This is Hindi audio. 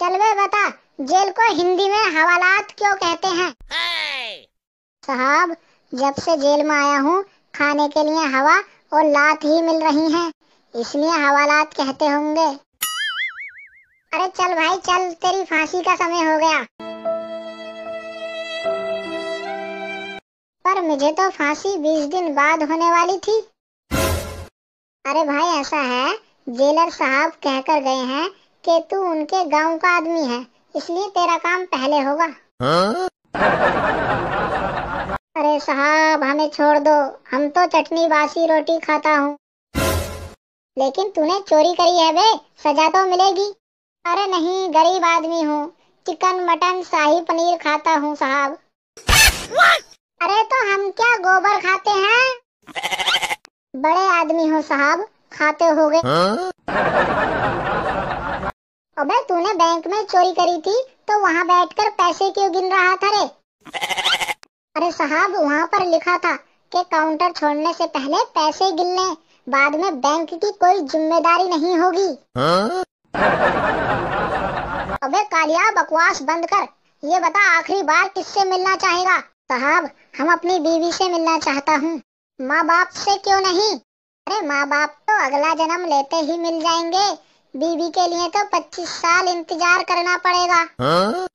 चल वे बता जेल को हिंदी में हवालात क्यों कहते हैं? साहब जब से जेल में आया हूँ खाने के लिए हवा और लात ही मिल रही हैं इसलिए हवालात कहते होंगे। अरे चल भाई चल तेरी फांसी का समय हो गया। पर मुझे तो फांसी बीस दिन बाद होने वाली थी। अरे भाई ऐसा है जेलर साहब कहकर गए हैं कि तू उनके गाँव का आदमी है, इसलिए तेरा काम पहले होगा। अरे साहब, हमें छोड़ दो। हम तो चटनी, बासी, रोटी खाता हूँ। लेकिन तूने चोरी करी है बे, सजा तो मिलेगी। अरे नहीं, गरीब आदमी हूँ। चिकन, मटन, शाही पनीर खाता हूँ, साहब। अरे तो हम क्या गोबर खाते हैं? बड़े आदमी हो साहब, खाते हो? गए अबे तूने बैंक में चोरी करी थी तो वहाँ बैठकर पैसे क्यों गिन रहा था रे? अरे साहब, वहाँ पर लिखा था कि काउंटर छोड़ने से पहले पैसे गिनने, बाद में बैंक की कोई ज़िम्मेदारी नहीं होगी। अबे कालिया, बकवास बंद कर। ये बता, आखिरी बार किससे मिलना चाहेगा? साहब, हम अपनी बीवी से मिलना चाहता हूँ। माँ बाप से क्यों नहीं? अरे माँ बाप तो अगला जन्म लेते ही मिल जाएँगे। बीवी के लिए तो 25 साल इंतज़ार करना पड़ेगा हाँ?